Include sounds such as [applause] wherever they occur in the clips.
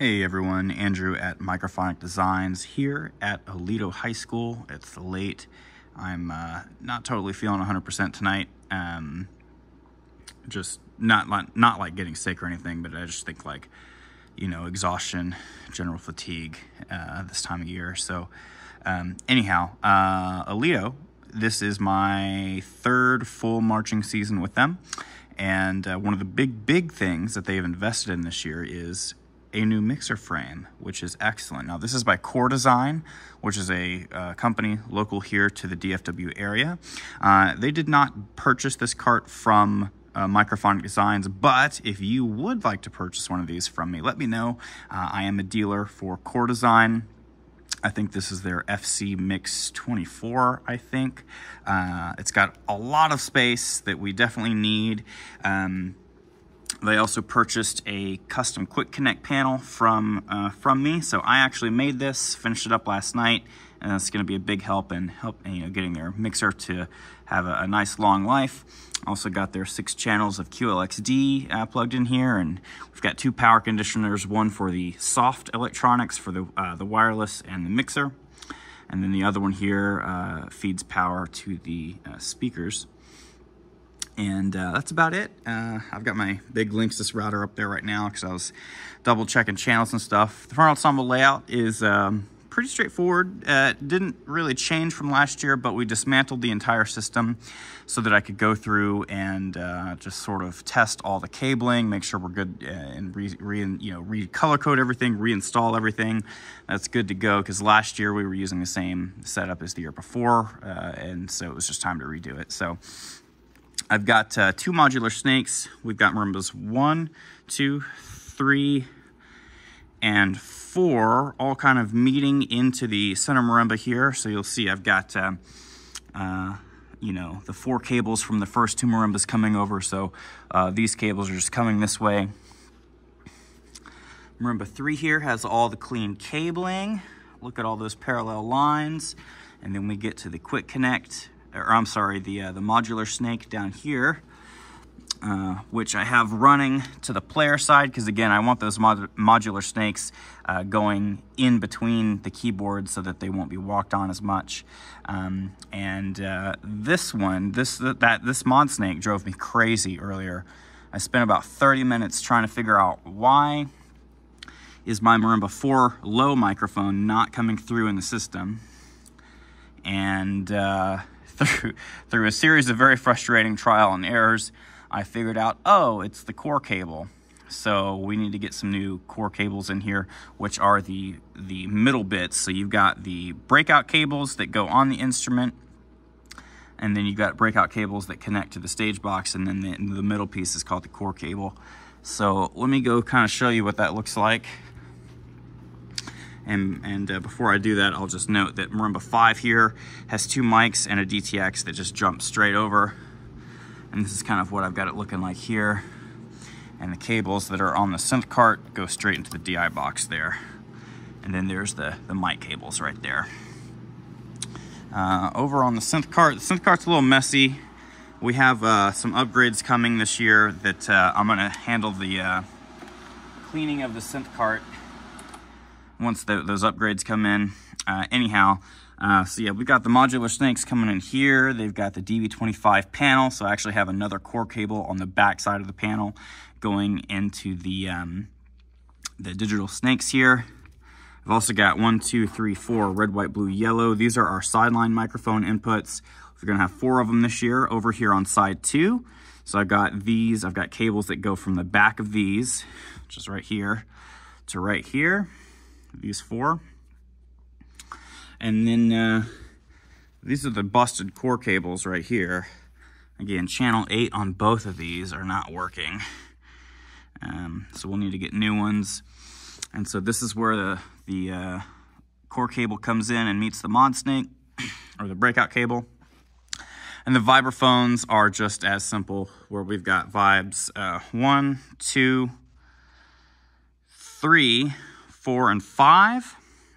Hey everyone, Andrew at Microphonic Designs here at Aledo High School. It's late. I'm uh, not totally feeling 100% tonight. Um, just not like, not like getting sick or anything, but I just think like, you know, exhaustion, general fatigue uh, this time of year. So, um, anyhow, uh, Aledo, this is my third full marching season with them. And uh, one of the big, big things that they have invested in this year is a new mixer frame, which is excellent. Now, this is by Core Design, which is a uh, company local here to the DFW area. Uh, they did not purchase this cart from uh, Microphonic Designs, but if you would like to purchase one of these from me, let me know. Uh, I am a dealer for Core Design. I think this is their FC Mix 24, I think. Uh, it's got a lot of space that we definitely need. Um, they also purchased a custom quick connect panel from uh, from me. So I actually made this, finished it up last night, and it's going to be a big help in help you know getting their mixer to have a, a nice long life. Also got their six channels of QLXD uh, plugged in here, and we've got two power conditioners, one for the soft electronics for the uh, the wireless and the mixer, and then the other one here uh, feeds power to the uh, speakers. And uh, that's about it. Uh, I've got my big Linksys router up there right now because I was double checking channels and stuff. The front ensemble layout is um, pretty straightforward. Uh, didn't really change from last year, but we dismantled the entire system so that I could go through and uh, just sort of test all the cabling, make sure we're good, uh, and re, re you know recolor code everything, reinstall everything. That's good to go because last year we were using the same setup as the year before, uh, and so it was just time to redo it. So I've got uh, two modular snakes. We've got marimbas one, two, three, and four, all kind of meeting into the center marimba here. So you'll see I've got, uh, uh, you know, the four cables from the first two marimbas coming over. So uh, these cables are just coming this way. Marimba three here has all the clean cabling. Look at all those parallel lines. And then we get to the quick connect or I'm sorry, the, uh, the modular snake down here, uh, which I have running to the player side, because again, I want those mod modular snakes uh, going in between the keyboards so that they won't be walked on as much. Um, and uh, this one, this, that, this mod snake drove me crazy earlier. I spent about 30 minutes trying to figure out why is my Marimba 4 low microphone not coming through in the system. And uh, through, through a series of very frustrating trial and errors, I figured out, oh, it's the core cable. So we need to get some new core cables in here, which are the, the middle bits. So you've got the breakout cables that go on the instrument, and then you've got breakout cables that connect to the stage box, and then the, the middle piece is called the core cable. So let me go kind of show you what that looks like. And, and uh, before I do that, I'll just note that Marimba 5 here has two mics and a DTX that just jumps straight over. And this is kind of what I've got it looking like here. And the cables that are on the synth cart go straight into the DI box there. And then there's the, the mic cables right there. Uh, over on the synth cart, the synth cart's a little messy. We have uh, some upgrades coming this year that uh, I'm gonna handle the uh, cleaning of the synth cart once the, those upgrades come in. Uh, anyhow, uh, so yeah, we've got the modular snakes coming in here. They've got the DB25 panel, so I actually have another core cable on the back side of the panel going into the, um, the digital snakes here. I've also got one, two, three, four, red, white, blue, yellow. These are our sideline microphone inputs. We're gonna have four of them this year over here on side two. So I've got these, I've got cables that go from the back of these, which is right here, to right here these four. And then uh, these are the busted core cables right here. Again, channel 8 on both of these are not working. Um, so we'll need to get new ones. And so this is where the, the uh, core cable comes in and meets the mod snake, [clears throat] or the breakout cable. And the vibraphones are just as simple, where we've got vibes uh, one, two, three, four, and five.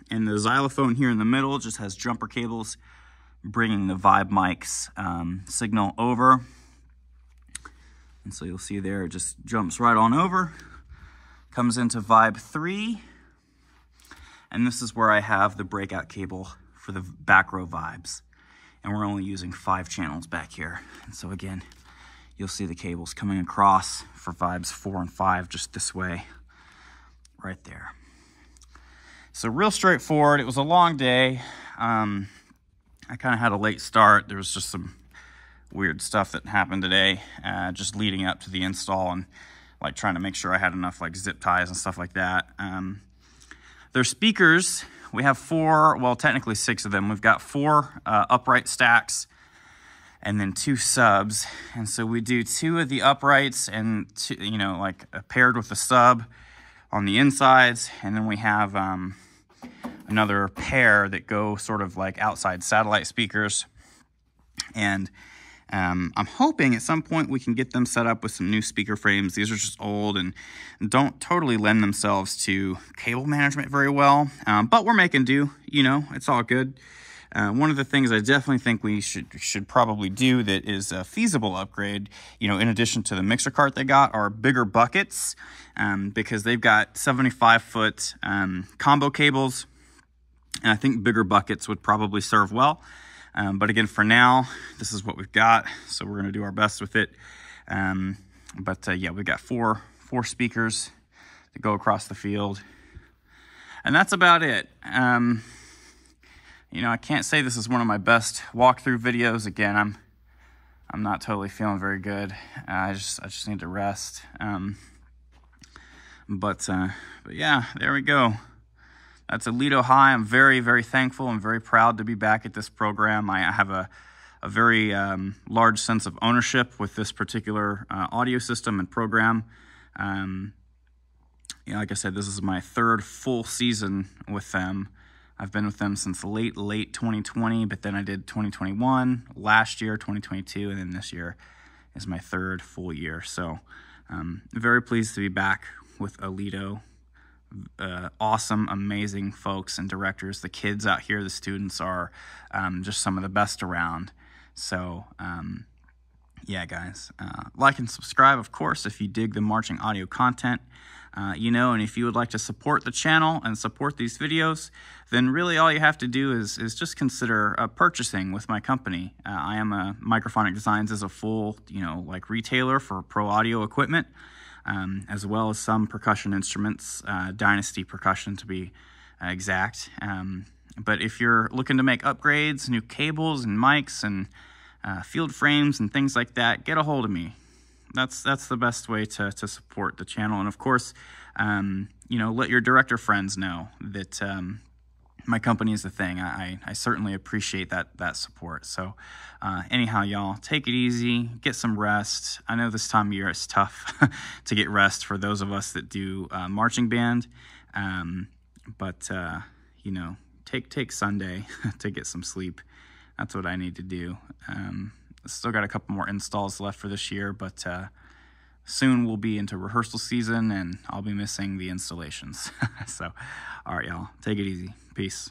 And the xylophone here in the middle just has jumper cables bringing the Vibe mics um, signal over. And so you'll see there, it just jumps right on over, comes into Vibe 3, And this is where I have the breakout cable for the back row vibes. And we're only using five channels back here. And so again, you'll see the cables coming across for vibes four and five just this way, right there. So real straightforward. It was a long day. Um, I kind of had a late start. There was just some weird stuff that happened today, uh, just leading up to the install and like trying to make sure I had enough like zip ties and stuff like that. Um, their speakers, we have four, well, technically six of them. We've got four uh, upright stacks and then two subs. And so we do two of the uprights and two, you know, like paired with the sub on the insides. And then we have um, another pair that go sort of like outside satellite speakers. And um, I'm hoping at some point we can get them set up with some new speaker frames. These are just old and don't totally lend themselves to cable management very well, um, but we're making do. You know, it's all good. Uh, one of the things I definitely think we should should probably do that is a feasible upgrade, you know, in addition to the mixer cart they got, are bigger buckets um, because they've got 75 foot um, combo cables, and I think bigger buckets would probably serve well. Um, but again, for now, this is what we've got, so we're going to do our best with it. Um, but uh, yeah, we've got four four speakers that go across the field, and that's about it. You know, I can't say this is one of my best walkthrough videos. Again, I'm I'm not totally feeling very good. Uh, I just I just need to rest. Um, but uh, but yeah, there we go. That's Aledo High. I'm very, very thankful and very proud to be back at this program. I have a, a very um, large sense of ownership with this particular uh, audio system and program. Um, you know, like I said, this is my third full season with them. I've been with them since late, late 2020, but then I did 2021, last year, 2022, and then this year is my third full year. So, um, very pleased to be back with Aledo uh, awesome, amazing folks and directors. The kids out here, the students are um, just some of the best around. So, um, yeah, guys, uh, like and subscribe, of course, if you dig the marching audio content. Uh, you know, and if you would like to support the channel and support these videos, then really all you have to do is, is just consider uh, purchasing with my company. Uh, I am a Microphonic Designs as a full, you know, like retailer for pro audio equipment um, as well as some percussion instruments, uh, Dynasty percussion to be exact. Um, but if you're looking to make upgrades, new cables and mics and uh, field frames and things like that, get a hold of me. That's that's the best way to, to support the channel. And of course, um, you know, let your director friends know that um, my company is the thing. I, I certainly appreciate that that support. So, uh, anyhow, y'all, take it easy, get some rest. I know this time of year is tough [laughs] to get rest for those of us that do uh, marching band, um, but uh, you know, take take Sunday [laughs] to get some sleep. That's what I need to do. Um, still got a couple more installs left for this year, but uh, soon we'll be into rehearsal season and I'll be missing the installations. [laughs] so, all right, y'all, take it easy. Peace.